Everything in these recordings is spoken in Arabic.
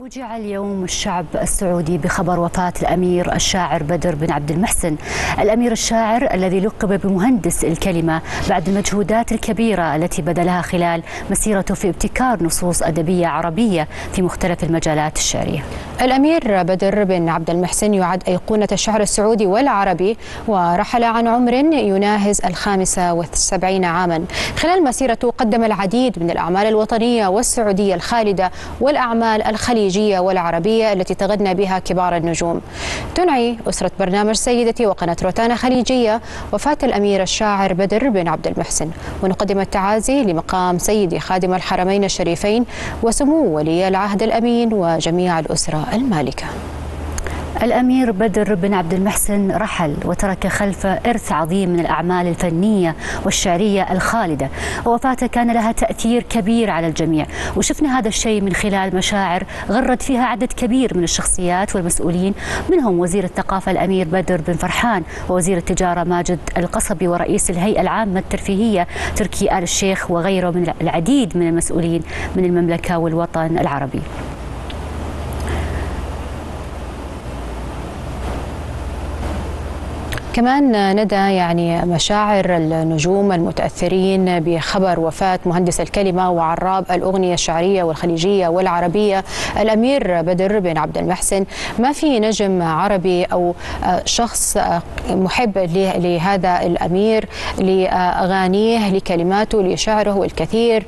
فوجع اليوم الشعب السعودي بخبر وفاة الأمير الشاعر بدر بن عبد المحسن. الأمير الشاعر الذي لقب بمهندس الكلمة بعد المجهودات الكبيرة التي بذلها خلال مسيرته في ابتكار نصوص أدبية عربية في مختلف المجالات الشعرية. الأمير بدر بن عبد المحسن يعد أيقونة الشعر السعودي والعربي ورحل عن عمر يناهز الخامسة والسبعين عاما. خلال مسيرته قدم العديد من الأعمال الوطنية والسعودية الخالدة والأعمال الخليجية. والعربية التي تغنى بها كبار النجوم. تنعي أسرة برنامج سيدتي وقناة روتانا خليجية وفاة الأمير الشاعر بدر بن عبد المحسن. ونقدم التعازي لمقام سيدي خادم الحرمين الشريفين وسمو ولي العهد الأمين وجميع الأسرة المالكة. الأمير بدر بن عبد المحسن رحل وترك خلفه إرث عظيم من الأعمال الفنية والشعرية الخالدة. ووفاته كان لها تأثير كبير على الجميع. وشفنا هذا الشيء من خلال مشاعر غرد فيها عدد كبير من الشخصيات والمسؤولين منهم وزير الثقافة الأمير بدر بن فرحان ووزير التجارة ماجد القصبي ورئيس الهيئة العامة الترفيهية تركي آل الشيخ وغيره من العديد من المسؤولين من المملكة والوطن العربي. كمان ندى يعني مشاعر النجوم المتأثرين بخبر وفاة مهندس الكلمة وعراب الأغنية الشعرية والخليجية والعربية الأمير بدر بن عبد المحسن. ما في نجم عربي أو شخص محب لهذا الأمير لأغانيه لكلماته لشعره الكثير.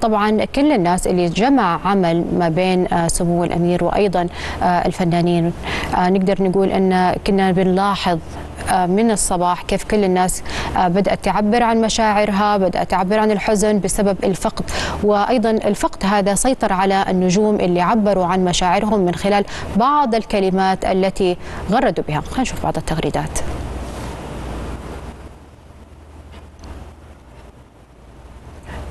طبعا كل الناس اللي جمع عمل ما بين سمو الأمير وأيضا الفنانين. نقدر نقول أن كنا بنلاحظ من الصباح كيف كل الناس بدأت تعبر عن مشاعرها بدأت تعبر عن الحزن بسبب الفقد. وأيضا الفقد هذا سيطر على النجوم اللي عبروا عن مشاعرهم من خلال بعض الكلمات التي غردوا بها. خلينا نشوف بعض التغريدات.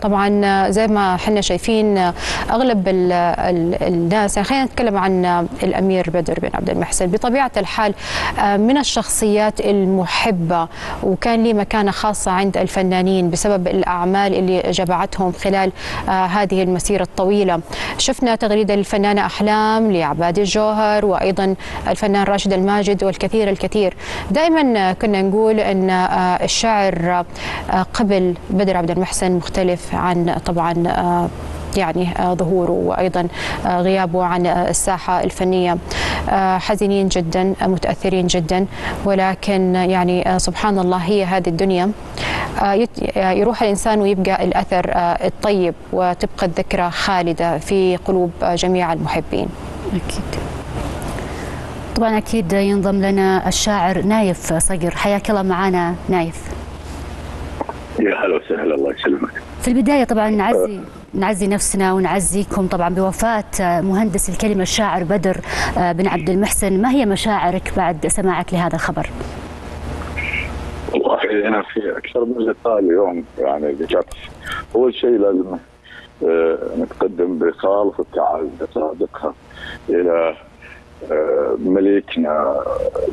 طبعا زي ما إحنا شايفين أغلب ال ال الناس يعني خلينا نتكلم عن الأمير بدر بن عبد المحسن. بطبيعة الحال من الشخصيات المحبة وكان لي مكانة خاصة عند الفنانين بسبب الأعمال اللي جمعتهم خلال هذه المسيرة الطويلة. شفنا تغريدة للفنانه أحلام لعباد الجوهر وأيضا الفنان راشد الماجد والكثير الكثير. دائما كنا نقول إن الشعر قبل بدر عبد المحسن مختلف. عن طبعا يعني ظهوره وأيضا غيابه عن الساحة الفنية حزينين جدا متأثرين جدا ولكن يعني سبحان الله هي هذه الدنيا يروح الإنسان ويبقى الأثر الطيب وتبقى الذكرى خالدة في قلوب جميع المحبين. أكيد. طبعا أكيد ينضم لنا الشاعر نايف صقر حياك الله معنا نايف. يا هلا وسهلا الله يسلمك. في البداية طبعا نعزي نعزي نفسنا ونعزيكم طبعا بوفاة مهندس الكلمة الشاعر بدر بن عبد المحسن، ما هي مشاعرك بعد سماعك لهذا الخبر؟ والله أنا في أكثر من لقاء اليوم يعني ذكرت أول شيء لازم نتقدم بخالص التعازي صادقها إلى مليكنا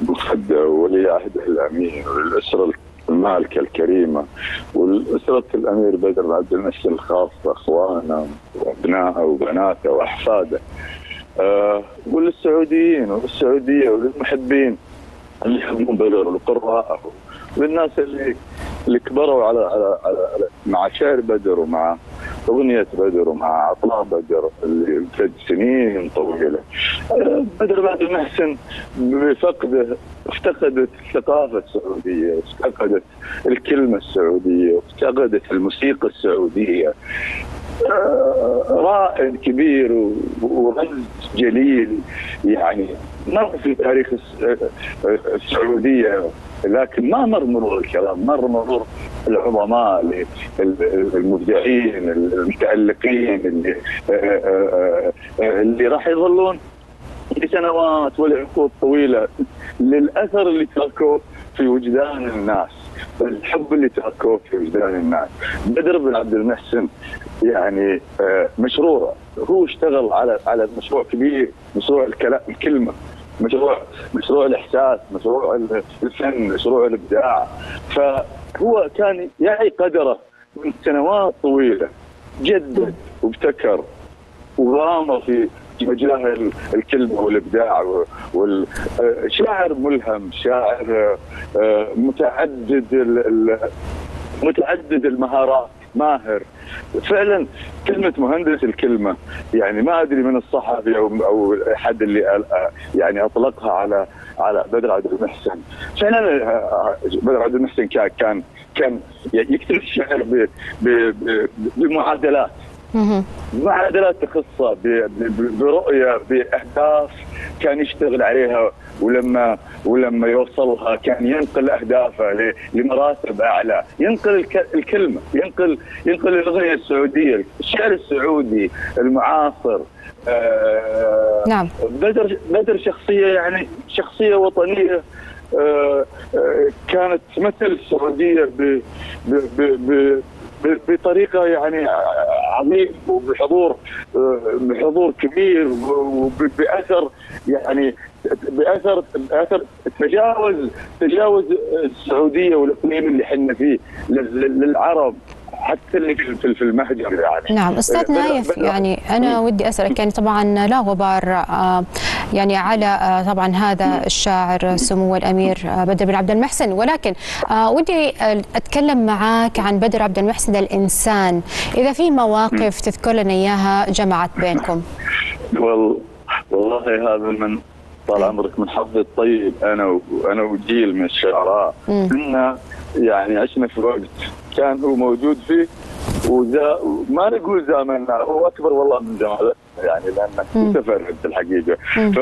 مفدى ولي عهده الأمين وللاسره المالكة الكريمة والأسرة الأمير بدر عبد المحسن الخاصة أخوانه وأبنائه وبناته وأحفاده. أه وللسعوديين وللسعودية وللمحبين. اللي يحبون بدر ولقراءه وللناس اللي اللي كبروا على على على, على مع شعر بدر ومع أغنية بدر ومع اطلال بدر اللي امتد سنين طويلة. بدر بعد المحسن بفقده افتقدت الثقافة السعودية، افتقدت الكلمة السعودية، افتقدت الموسيقى السعودية. رائد كبير ورمز جليل يعني مر في تاريخ السعودية لكن ما مر مرور الكرام مر مرور العظماء المبدعين المتالقين اللي اللي راح يظلون لسنوات ولعقود طويلة. للأثر اللي تركوه في وجدان الناس الحب اللي تركوه في وجدان الناس. بدر بن عبد المحسن يعني مشروع هو اشتغل على على مشروع كبير مشروع الكلام الكلمة. مشروع مشروع الإحساس مشروع الفن مشروع الإبداع. فهو كان يعي قدره من سنوات طويلة جدد وابتكر وغامر في مجال الكلمة والإبداع والشاعر ملهم شاعر متعدد متعدد المهارات. ماهر. فعلا كلمة مهندس الكلمة يعني ما أدري من الصحفي أو أو أحد اللي يعني أطلقها على على بدر عبد المحسن. فعلا بدر عبد المحسن كان كان كان يكتب الشعر بمعادلات معادلات تخصه برؤية بأهداف كان يشتغل عليها ولما ولما يوصلها كان ينقل أهدافه لمراتب أعلى، ينقل الكلمة، ينقل ينقل الأغنية السعودية، الشعر السعودي المعاصر آه نعم. بدر بدر شخصية يعني شخصية وطنية آه آه كانت تمثل السعودية ب ب ب بطريقة يعني عظيم وبحضور بحضور كبير وباثر يعني باثر باثر تجاوز تجاوز السعودية والإقليم اللي إحنا فيه للعرب حتى اللي في المهجر يعني. نعم أستاذ نايف يعني أنا ودي أسألك يعني طبعا لا غبار آه، يعني على آه، طبعا هذا الشاعر سمو الأمير آه، بدر بن عبد المحسن. ولكن ودي أتكلم معك عن بدر عبد المحسن الإنسان. إذا في مواقف تذكر لنا إياها جمعت بينكم؟ والله هذا من طال عمرك من حظي الطيب أنا وأنا وجيل من الشعراء ان يعني عشنا في وقت كان هو موجود فيه وزا ما نقول زاملنا هو أكبر والله من زمالتنا يعني لأنه متفرد الحقيقة. ف...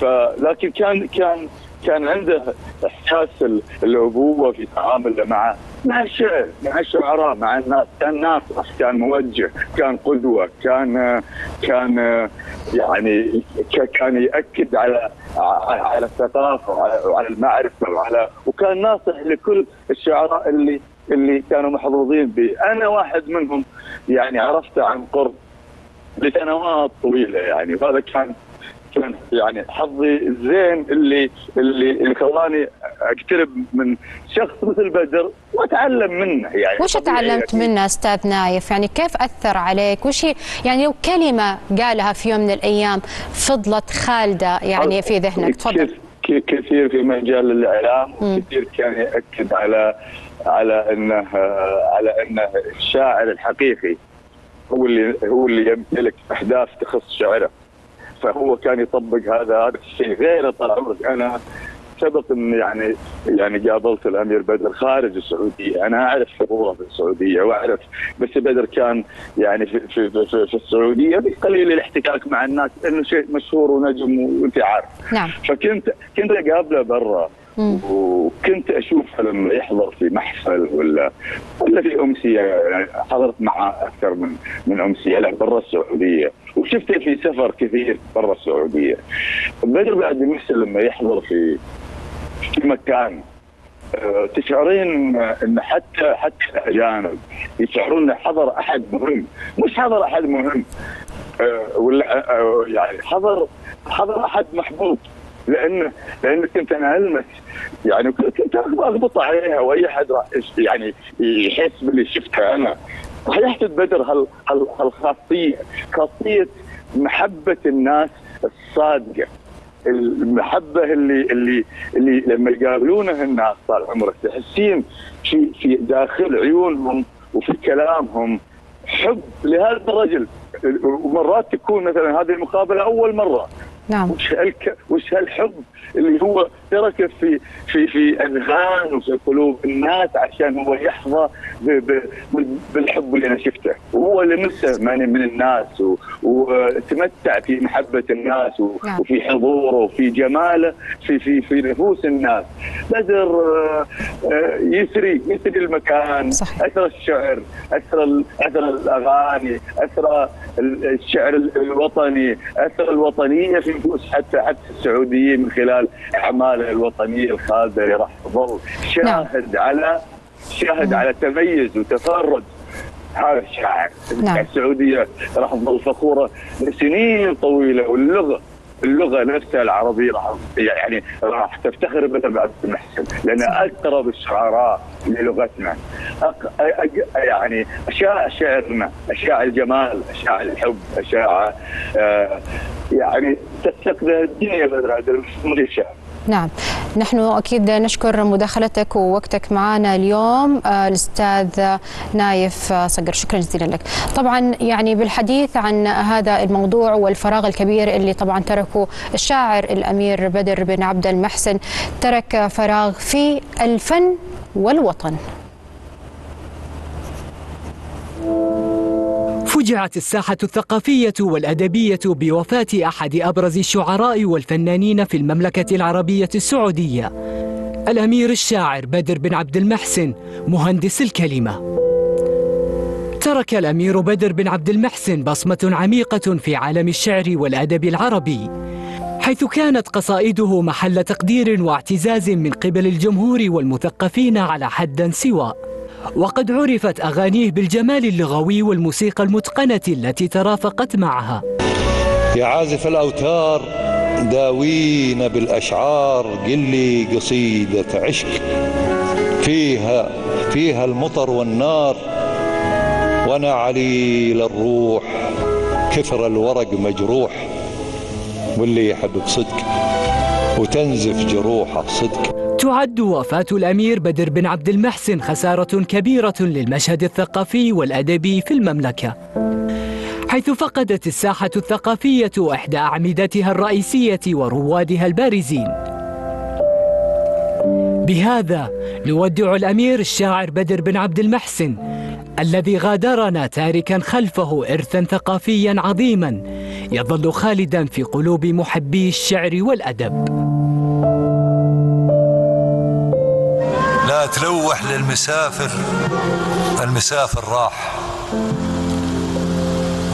ف لكن كان كان كان عنده إحساس الابوه في تعامله مع مع الشعر مع الشعراء مع الناس. كان ناصح كان موجه كان قدوة كان كان يعني كان يأكد على على الثقافة وعلى المعرفة وعلى وكان ناصح لكل الشعراء اللي اللي كانوا محظوظين به أنا واحد منهم يعني عرفته عن قرب لسنوات طويلة يعني. وهذا كان يعني حظي الزين اللي اللي اللي خلاني أقترب من شخص مثل بدر وأتعلم منه يعني. وش تعلمت يعني. منه أستاذ نايف؟ يعني كيف أثر عليك؟ وش يعني لو كلمة قالها في يوم من الأيام فضلت خالدة يعني في ذهنك؟ تفضل. كثير في مجال الإعلام وكثير كان يأكد على على انه على إنه الشاعر الحقيقي هو اللي هو اللي يمتلك اهداف تخص شعره. فهو كان يطبق هذا هذا الشيء غير طال عمرك أنا سبق إن يعني يعني قابلت الأمير بدر خارج السعودية، أنا أعرف حضوره في السعودية وأعرف بس بدر كان يعني في في في, في السعودية بقليل الاحتكاك مع الناس انه شيء مشهور ونجم وانت عارف. نعم. فكنت كنت أقابله برا وكنت اشوفه لما يحضر في محفل ولا ولا في أمسية. حضرت معه أكثر من من أمسية. له برا السعودية. وشفته في سفر كثير برا السعودية. بدر بعد المحسن لما يحضر في في مكان. آه، تشعرين إن حتى حتى الأجانب يشعرون إن حضر أحد مهم. مش حضر أحد مهم. آه، ولا آه، يعني حضر حضر أحد محبوب. لأن لأن كنت أنا ألمس. يعني كنت أضبط عليها وأي احد راح يعني يحس باللي شفتها أنا. راح يحسد بدر هال هالخاصية. خاصية محبة الناس الصادقة. المحبة اللي اللي اللي لما يقابلونه الناس طال عمرك تحسين في في داخل عيونهم وفي كلامهم حب لهذا الرجل. ومرات تكون مثلا هذه المقابلة أول مرة. نعم. وش هالك وش هالحب اللي هو تركه في في في أذهان وفي قلوب الناس عشان هو يحظى بالحب اللي أنا شفته وهو لمسه من, من الناس وتمتع في محبة الناس نعم. وفي حضوره وفي جماله في في في نفوس الناس بدر آه، يسري يسري المكان صحيح. أثر الشعر أثر أثر الأغاني أثر الشعر الوطني أثر الوطنية في نفوس حتى حتى السعوديين من خلال اعماله الوطنيه الخالده اللي راح تظل شاهد نعم. على شاهد على تميز وتفرد. هذا الشاعر نعم. السعودية راح تظل فخورة لسنين طويلة واللغة اللغة نفسها العربية راح يعني راح تفتخر بدر عبد المحسن. لأن أقرب الشعراء للغتنا. يعني اشياء شعرنا أشياء الجمال أشياء الحب أشياء آه يعني تستقبل الدنيا بدر عبد الشعر نعم. نحن أكيد نشكر مداخلتك ووقتك معنا اليوم آه، الأستاذ نايف صقر. شكرا جزيلا لك. طبعا يعني بالحديث عن هذا الموضوع والفراغ الكبير اللي طبعا تركه الشاعر الأمير بدر بن عبد المحسن ترك فراغ في الفن والوطن. فجعت الساحة الثقافية والأدبية بوفاة أحد أبرز الشعراء والفنانين في المملكة العربية السعودية. الأمير الشاعر بدر بن عبد المحسن مهندس الكلمة. ترك الأمير بدر بن عبد المحسن بصمة عميقة في عالم الشعر والأدب العربي حيث كانت قصائده محل تقدير واعتزاز من قبل الجمهور والمثقفين على حد سواء. وقد عرفت أغانيه بالجمال اللغوي والموسيقى المتقنة التي ترافقت معها. يا عازف الأوتار داوين بالأشعار قل لي قصيدة عشق. فيها فيها المطر والنار وأنا عليل الروح كثر الورق مجروح. واللي يحب بصدق وتنزف جروحه صدق. تعد وفاة الأمير بدر بن عبد المحسن خسارة كبيرة للمشهد الثقافي والأدبي في المملكة. حيث فقدت الساحة الثقافية إحدى أعمدتها الرئيسية وروادها البارزين. بهذا نودع الأمير الشاعر بدر بن عبد المحسن الذي غادرنا تاركا خلفه إرثا ثقافيا عظيما يظل خالدا في قلوب محبي الشعر والأدب. لا تلوح للمسافر. المسافر راح.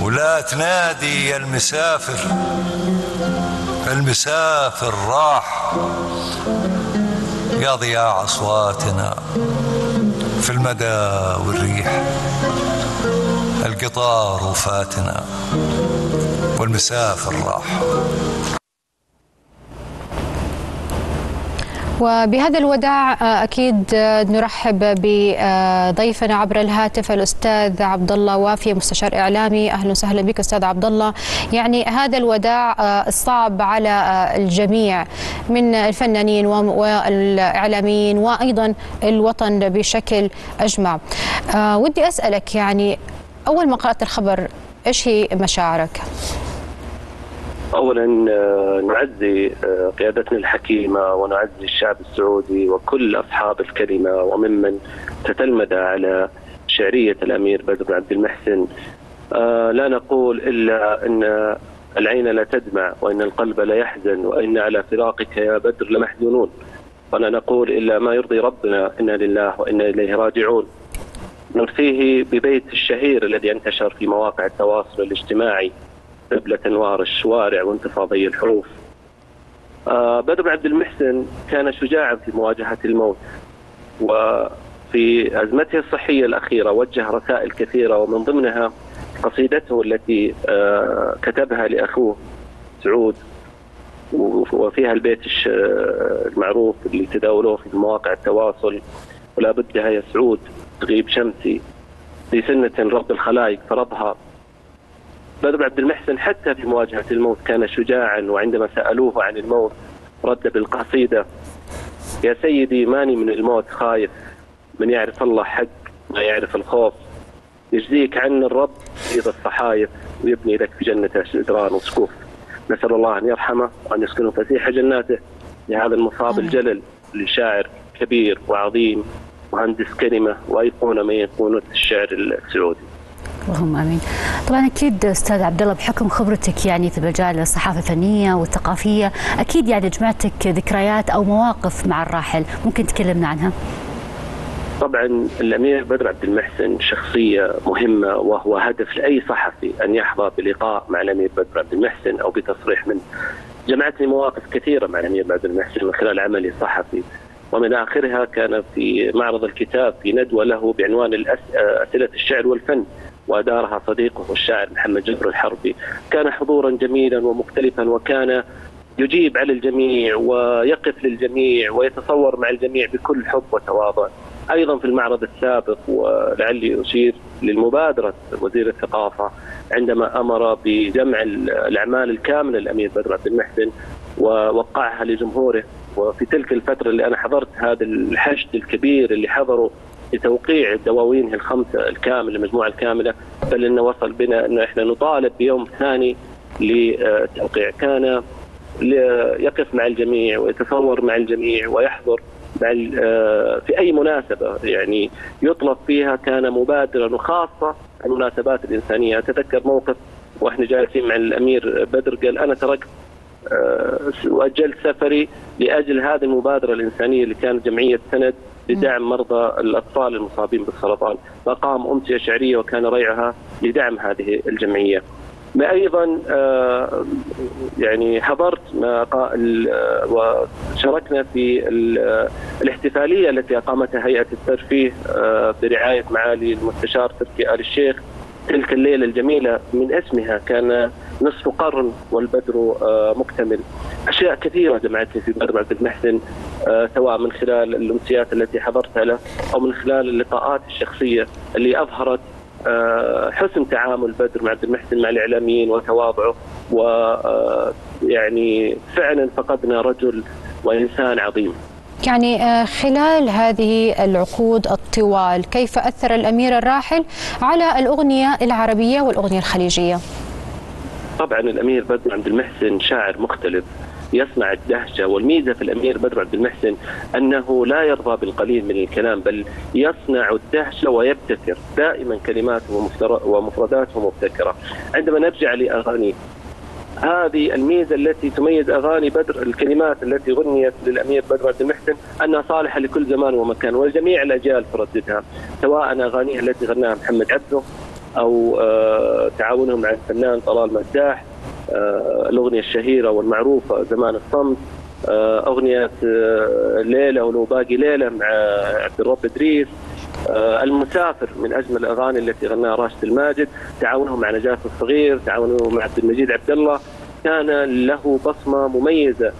ولا تنادي يا المسافر. المسافر راح. يا ضياع أصواتنا في المدى والريح. القطار وفاتنا. والمسافر راح. وبهذا الوداع آه، أكيد آه، نرحب بضيفنا عبر الهاتف الأستاذ عبد الله وافيه مستشار إعلامي. أهلا وسهلا بك أستاذ عبد الله يعني هذا الوداع آه، الصعب على الجميع من الفنانين والإعلاميين وأيضا الوطن بشكل أجمع. ودي أسألك يعني أول ما قرأت الخبر إيش هي مشاعرك؟ اولا آه، نعزي آه، قيادتنا الحكيمة ونعزي الشعب السعودي وكل أصحاب الكلمة وممن تتلمذ على شعرية الأمير بدر بن عبد المحسن. آه، لا نقول إلا أن العين لا تدمع وإن القلب لا يحزن وإن على فراقك يا بدر لمحزونون. ولا نقول إلا ما يرضي ربنا إنا لله وإنا إليه راجعون. نرثيه ببيت الشهير الذي انتشر في مواقع التواصل الاجتماعي. قبلة أنوار الشوارع وانتفاضي الحروف. آه بدر بن عبد المحسن كان شجاعا في مواجهة الموت وفي أزمته الصحية الأخيرة وجه رسائل كثيرة ومن ضمنها قصيدته التي آه كتبها لأخوه سعود. وفيها البيت المعروف اللي تداولوه في مواقع التواصل. ولا بدها يا سعود تغيب شمسي. في سنة رب الخلائق فرضها بدر عبد المحسن حتى في مواجهة الموت كان شجاعا وعندما سألوه عن الموت رد بالقصيدة يا سيدي ماني من الموت خايف من يعرف الله حق ما يعرف الخوف. يجزيك عن الرب إذا الصحايف ويبني لك في جنته جدران وسقوف نسأل الله أن يرحمه وأن يسكنه فسيح جناته. لهذا المصاب الجلل لشاعر كبير وعظيم مهندس كلمة وأيقونة من أيقونة الشعر السعودي. اللهم آمين. طبعا أكيد أستاذ عبد الله بحكم خبرتك يعني في مجال الصحافة الفنية والثقافية، أكيد يعني جمعتك ذكريات أو مواقف مع الراحل، ممكن تكلمنا عنها؟ طبعا الأمير بدر عبد المحسن شخصية مهمة وهو هدف لأي صحفي أن يحظى بلقاء مع الأمير بدر عبد المحسن أو بتصريح منه. جمعتني مواقف كثيرة مع الأمير بدر المحسن من خلال عملي الصحفي ومن آخرها كان في معرض الكتاب في ندوة له بعنوان أسئلة الشعر والفن وأدارها صديقه الشاعر محمد جبر الحربي. كان حضورا جميلا ومختلفا وكان يجيب على الجميع ويقف للجميع ويتصور مع الجميع بكل حب وتواضع. أيضا في المعرض السابق ولعلي أشير للمبادرة وزير الثقافة عندما أمر بجمع الأعمال الكاملة للامير بدر عبد المحسن ووقعها لجمهوره. وفي تلك الفترة اللي أنا حضرت هذا الحشد الكبير اللي حضروا لتوقيع الدواوين الخمسه الكامله المجموعة الكاملة بل إنه وصل بنا إنه إحنا نطالب بيوم ثاني للتوقيع كان يقف مع الجميع ويتصور مع الجميع ويحضر مع في أي مناسبة. يعني يطلب فيها كان مبادرا وخاصه المناسبات الإنسانية. أتذكر موقف وإحنا جالسين مع الأمير بدر قال أنا تركت وأجلت سفري لأجل هذه المبادرة الإنسانية اللي كانت جمعية سند. لدعم مرضى الأطفال المصابين بالسرطان، فقام أمسية شعرية وكان ريعها لدعم هذه الجمعية. ما أيضا يعني حضرت ما وشاركنا في الاحتفالية التي أقامتها هيئة الترفيه برعاية معالي المستشار تركي آل الشيخ. تلك الليلة الجميلة من اسمها كان نصف قرن والبدر مكتمل. أشياء كثيرة جمعتني في بدر عبد المحسن سواء من خلال الأمسيات التي حضرتها له أو من خلال اللقاءات الشخصية اللي أظهرت حسن تعامل بدر مع عبد المحسن مع الإعلاميين وتواضعه ويعني فعلا فقدنا رجل وإنسان عظيم. يعني خلال هذه العقود الطوال كيف أثر الأمير الراحل على الأغنية العربية والأغنية الخليجية؟ طبعا الأمير بدر عبد المحسن شاعر مختلف يصنع الدهشة والميزة في الأمير بدر عبد المحسن أنه لا يرضى بالقليل من الكلام بل يصنع الدهشة ويبتكر دائما كلماته ومفرداته مبتكرة. عندما نرجع لاغانيه هذه الميزة التي تميز أغاني بدر الكلمات التي غنيت للأمير بدر عبد المحسن أنها صالحة لكل زمان ومكان وجميع الأجيال ترددها سواء اغانيه التي غناها محمد عبده أو تعاونه مع الفنان طلال مداح الأغنية الشهيرة والمعروفة زمان الصمت أغنية ليله ولو باقي ليلة مع عبد الرب إدريس. المسافر من أجمل الأغاني التي غناها راشد الماجد. تعاونه مع نجاة الصغير تعاونه مع عبد المجيد عبد الله كان له بصمة مميزة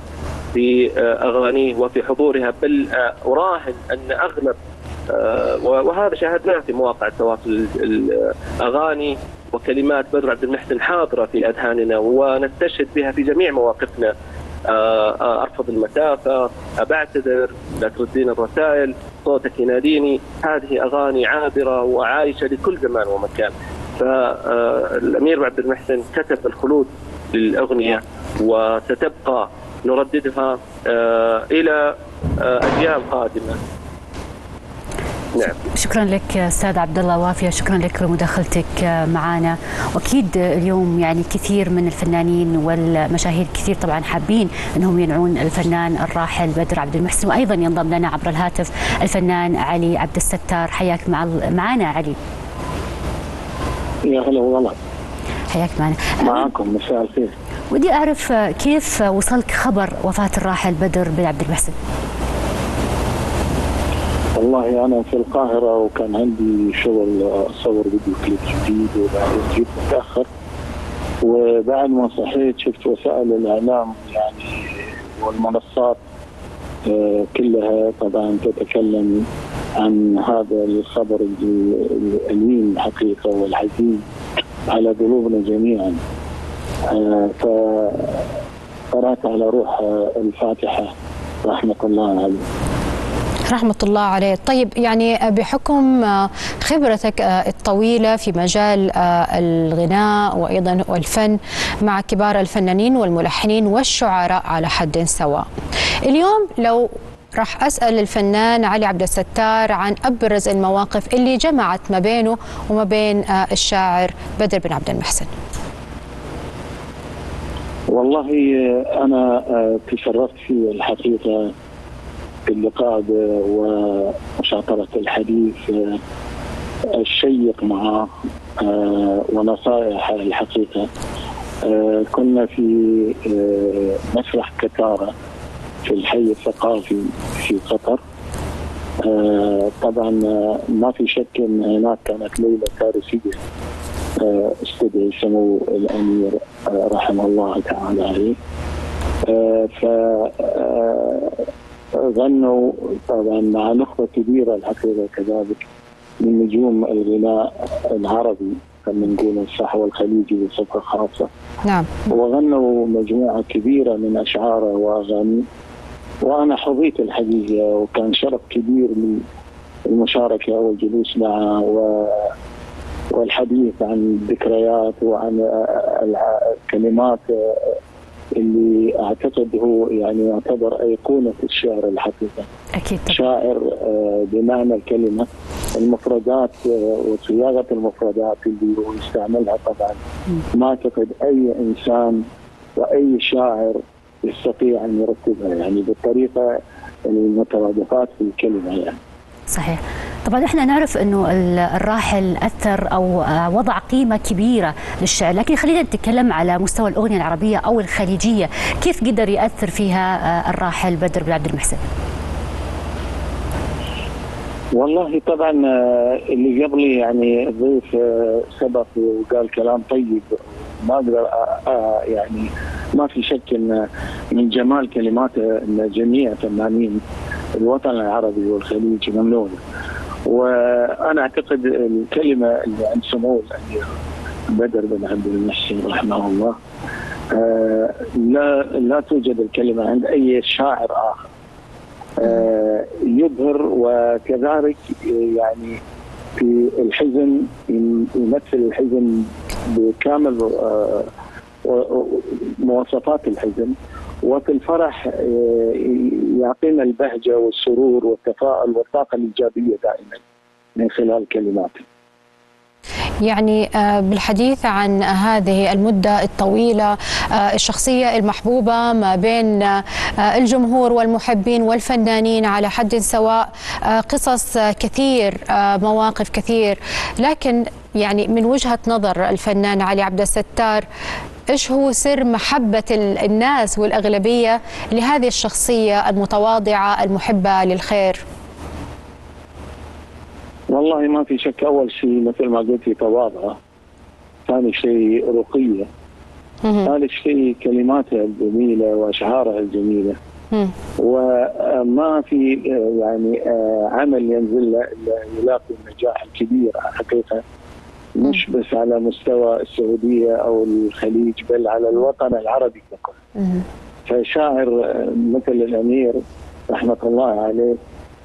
في أغانيه وفي حضورها بل أراهن أن أغلب وهذا شاهدناه في مواقع التواصل الأغاني. وكلمات بدر عبد المحسن حاضرة في أذهاننا ونستشهد بها في جميع مواقفنا. أرفض المسافة بعتذر لا تردين الرسائل صوتك يناديني. هذه أغاني عابرة وعايشة لكل زمان ومكان. فالامير عبد المحسن كتب الخلود للأغنية وستبقى نرددها إلى اجيال قادمة. نعم. شكرا لك أستاذ عبد الله وافية شكرا لك لمداخلتك معنا واكيد اليوم يعني كثير من الفنانين والمشاهير كثير طبعا حابين أنهم ينعون الفنان الراحل بدر عبد المحسن وأيضا ينضم لنا عبر الهاتف الفنان علي عبد الستار. حياك مع معنا علي. يا هلا والله. حياك معنا. معكم مساء الخير. ودي أعرف كيف وصلك خبر وفاة الراحل بدر بن عبد المحسن؟ والله أنا في القاهرة وكان عندي شغل أصور فيديو كليب جديد وبعدين جيت متأخر. وبعد ما صحيت شفت وسائل الإعلام يعني والمنصات كلها طبعا تتكلم عن هذا الخبر الأليم الحقيقة والحزين على قلوبنا جميعا. فقرأت على روح الفاتحة رحمة الله عليه. رحمة الله عليه. طيب يعني بحكم خبرتك الطويلة في مجال الغناء وأيضا الفن مع كبار الفنانين والملحنين والشعراء على حد سواء. اليوم لو راح أسأل الفنان علي عبد الستار عن أبرز المواقف اللي جمعت ما بينه وما بين الشاعر بدر بن عبد المحسن. والله أنا تشرفت في الحقيقة باللقاء ومشاطرة الحديث الشيق معه ونصائح الحقيقة. كنا في مسرح كتارة في الحي الثقافي في قطر. آه، طبعا آه، ما في شك إن هناك كانت ليلة كارثيه آه، استدعي سمو الأمير آه، رحمه الله تعالى عليه. آه، ف آه، غنوا طبعا مع نخبة كبيرة الحقيقة كذلك من نجوم الغناء العربي كما نقول الصحوه الخليجي بصفة خاصة. نعم. وغنوا مجموعة كبيرة من أشعاره وأغانيه وأنا حظيت الحقيقة وكان شرف كبير لي المشاركة والجلوس معه و والحديث عن الذكريات وعن الكلمات اللي أعتقد هو يعني يعتبر أيقونة الشعر الحقيقة أكيد طبعا. شاعر آه، بمعنى الكلمة المفردات آه، وصياغة المفردات اللي هو يستعملها طبعا. ما أعتقد أي إنسان وأي شاعر يستطيع أن يرتبها يعني بالطريقة المترادفات في الكلمة يعني. صحيح. طبعا إحنا نعرف إنه ال- الراحل أثر أو آه، وضع قيمة كبيرة للشعر لكن خلينا نتكلم على مستوى الأغنية العربية أو الخليجية. كيف قدر يأثر فيها آه، الراحل بدر بن عبد المحسن؟ والله طبعا آه، اللي قبلي يعني الضيف سبق وقال كلام طيب. ما أقدر يعني ما في شك إن من جمال كلماته إن جميع فنانين الوطن العربي والخليج ممنون. وأنا أعتقد الكلمة اللي عند سمو الأمير بدر بن عبد المحسن رحمه الله آه، لا لا توجد الكلمة عند أي شاعر آخر. آه، يظهر وكذلك يعني في الحزن يم- يمثل الحزن بكامل آه، مواصفات الحزن. وفي الفرح آه، يعطينا البهجة والسرور والتفاؤل والطاقة الإيجابية دائما من خلال كلماته. يعني آه، بالحديث عن هذه المدة الطويلة آه، الشخصية المحبوبة ما بين الجمهور والمحبين والفنانين على حد سواء قصص كثير مواقف كثير لكن يعني من وجهة نظر الفنان علي عبد الستار إيش هو سر محبة ال- الناس والأغلبية لهذه الشخصية المتواضعة المحبة للخير؟ والله ما في شك أول شيء مثل ما قلتي تواضع ثاني شيء رقية. مهم. ثالث شيء كلماته الجميلة وأشعاره الجميلة. مم. وما في يعني آه، عمل ينزل له يلاقي النجاح الكبير حقيقة. مش بس على مستوى السعودية أو الخليج بل على الوطن العربي ككل. فشاعر مثل الأمير رحمة الله عليه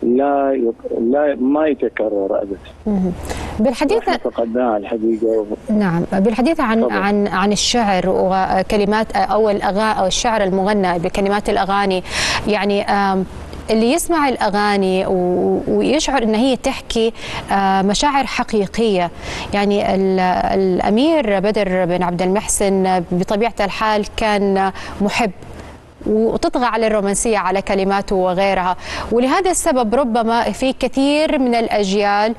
لا يق... لا ما يتكرر ابدا. بالحديث إحنا فقدناه الحقيقة نعم بالحديث عن طبعا. عن عن الشعر وكلمات أو الاغاني أو الشعر المغنى بكلمات الأغاني يعني اللي يسمع الأغاني ويشعر إن هي تحكي آه، مشاعر حقيقية. يعني ال- الأمير بدر بن عبد المحسن بطبيعة الحال كان محب وتطغى على الرومانسية على كلماته وغيرها. ولهذا السبب ربما في كثير من الأجيال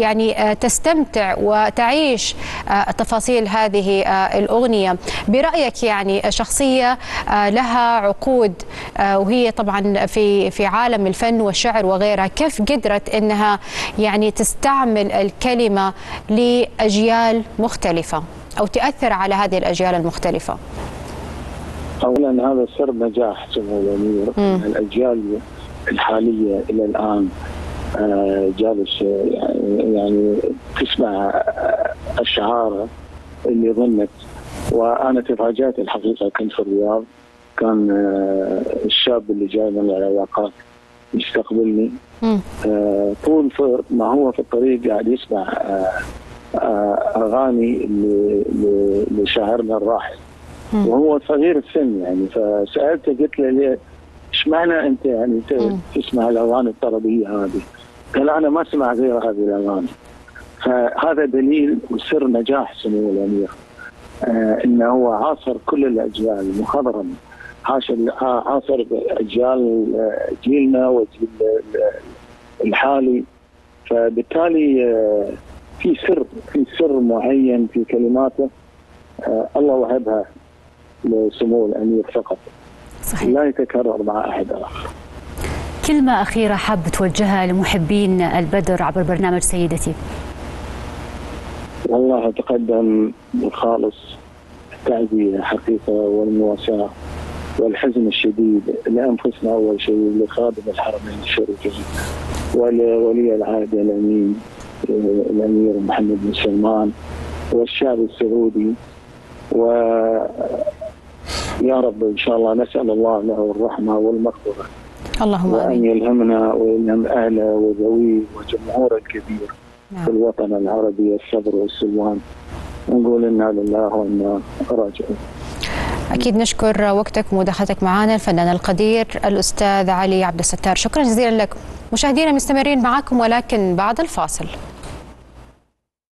يعني آه، تستمتع وتعيش آه، تفاصيل هذه آه، الأغنية. برأيك يعني شخصية لها عقود وهي طبعا في في عالم الفن والشعر وغيرها كيف قدرت أنها يعني تستعمل الكلمة لأجيال مختلفة أو تأثر على هذه الأجيال المختلفة؟ اولا هذا سر نجاح مم. الأجيال الحالية إلى الآن. آه، جالس آه، يعني يعني تسمع اشعاره اللي ظنت وأنا تفاجات الحقيقة كنت في الرياض كان آه، الشاب اللي جاي من العلاقات يستقبلني. آه، طول ما هو في الطريق قاعد يسمع أغاني لشاعرنا الراحل. وهو صغير السن يعني فسألته قلت له ليه إيش معنى أنت يعني. تسمع الأغاني الطربية هذه؟ قال أنا ما اسمع غير هذه الأغاني. فهذا دليل وسر نجاح سمو الأمير. آه إنه هو عاصر كل الأجيال مخضرما عاصر عاصر أجيال آه، جيلنا وجيل ال- الحالي. فبالتالي آه، في سر في سر معين في كلماته آه، الله وهبها لسمو الأمير فقط. صحيح. لا يتكرر مع أحد آخر. كلمة أخيرة حاب توجهها لمحبين البدر عبر برنامج سيدتي. والله أتقدم بخالص التعزية حقيقة والمواساة والحزن الشديد لأنفسنا أول شيء لخادم الحرمين الشريفين ولولي العهد الأمين الأمير محمد بن سلمان والشعب السعودي. و يا رب إن شاء الله نسأل الله له الرحمة والمغفرة. اللهم آمين. يلهمنا ويلهم أهله وذويه وجمهوره الكبير نعم. في الوطن العربي الصبر والسلوان. ونقول إنا لله وإنا راجعون. أكيد نشكر وقتك ومداخلتك معنا الفنان القدير الأستاذ علي عبد الستار. شكرا جزيلا لك مشاهدينا مستمرين معكم ولكن بعد الفاصل.